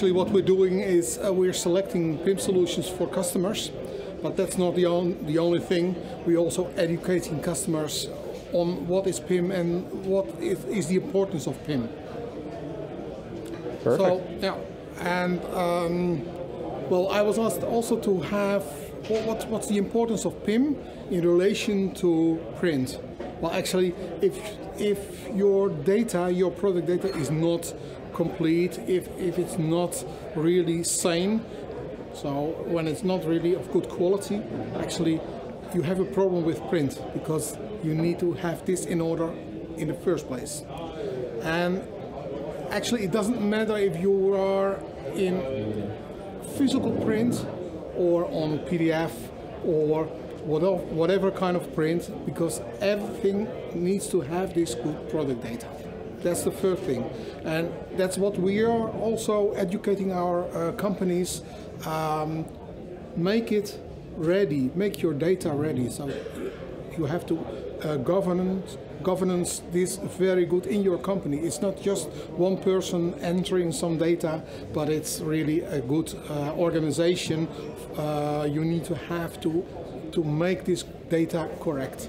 actually what we're doing is uh, we're selecting PIM solutions for customers, but that's not the, on, the only thing. We're also educating customers on what is PIM and what is, is the importance of PIM. Perfect. So yeah, and um, well, I was asked also to have what, what, what's the importance of PIM in relation to print. Well, actually, if if your data, your product data, is not complete, if if it's not really sane, so when it's not really of good quality, actually, you have a problem with print because you need to have this in order in the first place. And actually it doesn't matter if you are in physical print or on PDF or whatever, whatever kind of print because everything needs to have this good product data. That's the first thing. And that's what we are also educating our uh, companies. Um, make it ready, make your data ready. So you have to uh, governance governance this very good in your company. It's not just one person entering some data, but it's really a good uh, organization. Uh, you need to have to to make this data correct.